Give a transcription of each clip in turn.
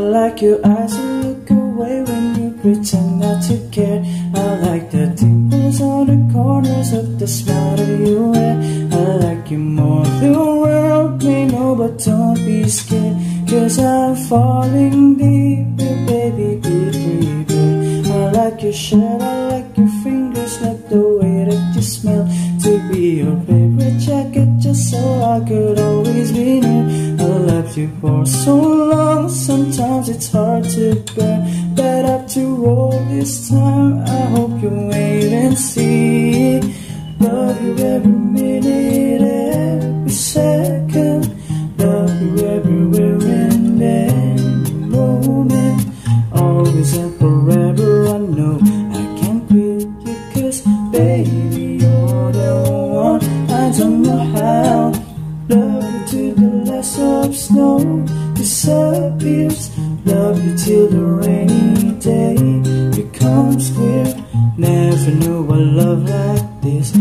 like your eyes you look away when you pretend not to care. I like the dimples on the corners of the smile that you wear. I like you more than the world may know but don't be scared. Cause I'm falling deeper, baby, be prepared I like your shirt, I like your fingers, like the way that you smell. To be your favorite jacket just so I could always be left you for so long. Sometimes it's hard to bear But after all this time. I hope you'll wait and see. Love you every minute, every second. Love you everywhere and every moment. Always and forever I know. I can't quit you Cause baby snow disappears. Love you till the rainy day becomes clear. Never knew a love like this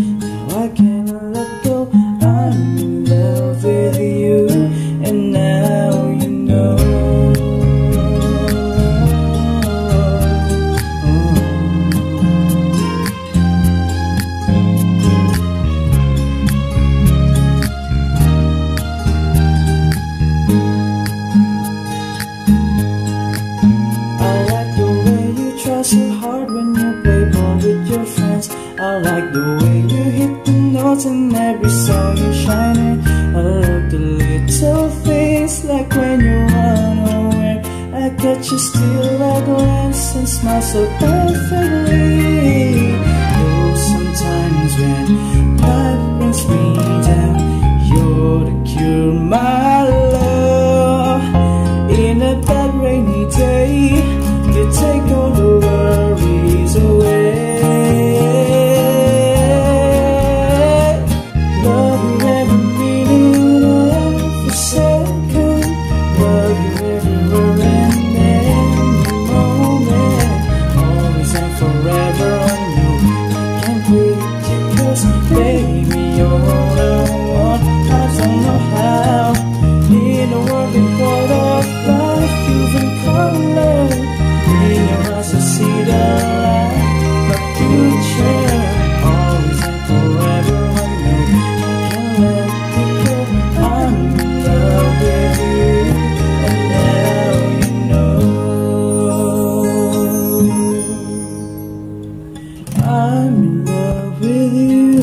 I like the way you hit the notes in every song you shine in I love the little things like when you run away. I catch you still a glance and smile so perfectly. Sometimes when life brings me down You're the cure, my love. In a bad rainy day you take all the worries away I'm in love with you